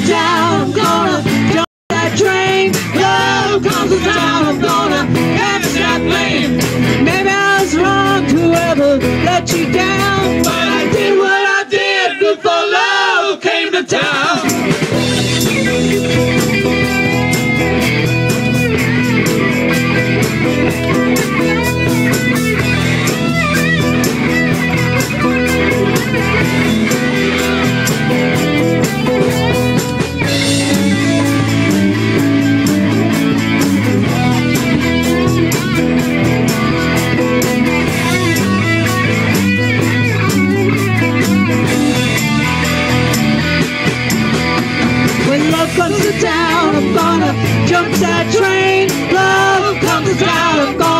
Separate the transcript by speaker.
Speaker 1: the town, I'm gonna jump that train. Love comes to town, I'm gonna catch that plane. Maybe I was wrong whoever let you down. Love comes to town, I'm gonna jump that train. Love comes to town, I'm gonna.